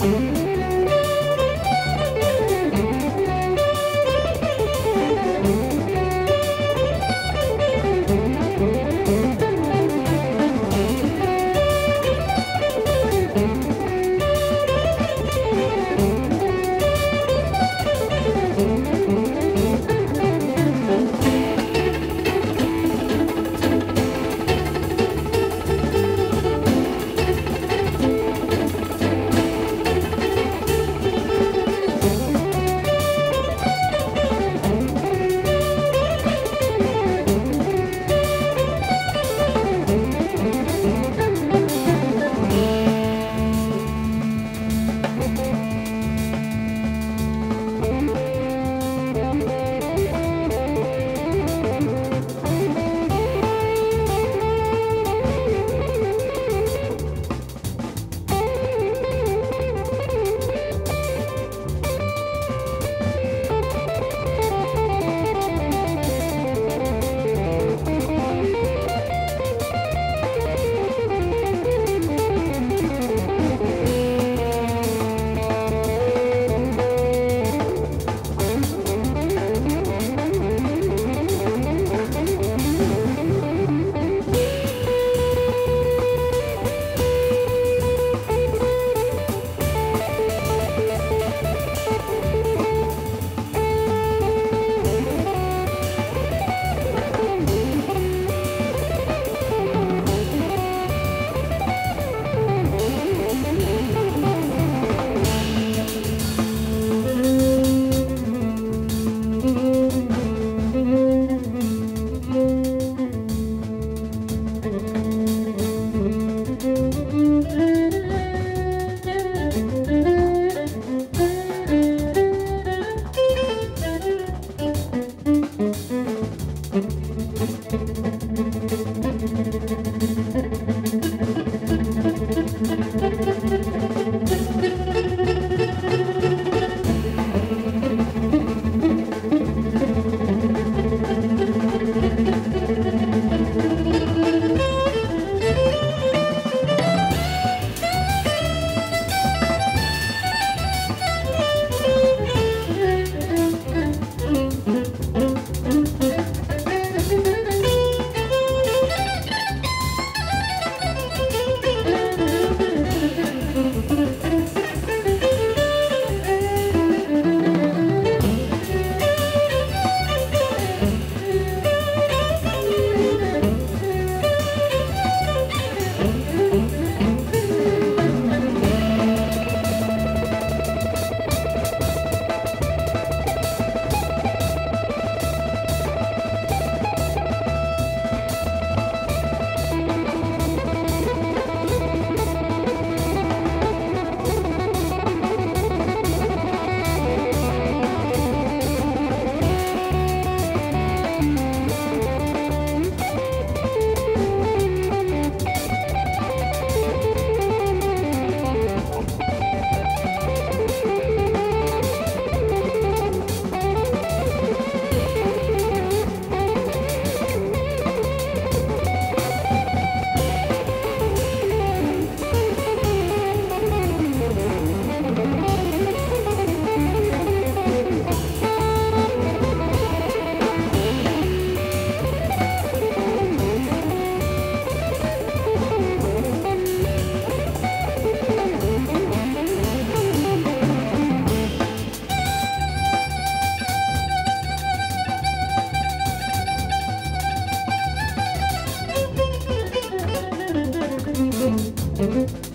Mm-hmm. Müzik